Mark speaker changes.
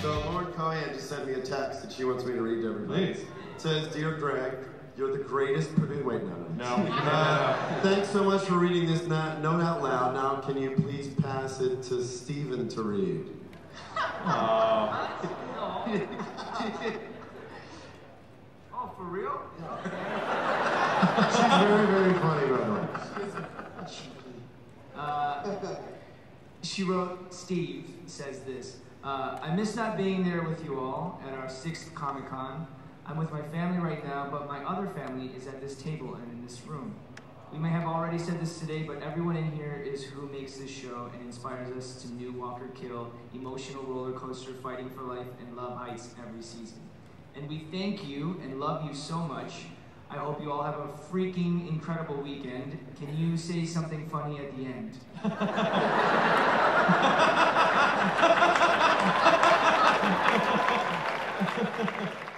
Speaker 1: So Lauren Cohan just sent me a text that she wants me to read to everybody.
Speaker 2: Please.
Speaker 1: It says, Dear Greg, you're the greatest produ- Wait, no, no.
Speaker 2: No.
Speaker 1: Uh, thanks so much for reading this not, note out loud. Now, can you please pass it to Steven to read?
Speaker 3: Oh, for real?
Speaker 1: She's very, very funny, by the way.
Speaker 3: She wrote, Steve says this uh, I miss not being there with you all at our sixth Comic Con. I'm with my family right now, but my other family is at this table and in this room. We may have already said this today, but everyone in here is who makes this show and inspires us to new Walker Kill, emotional roller coaster, fighting for life, and love heights every season. And we thank you and love you so much. I hope you all have a freaking incredible weekend. Can you say something funny at the end?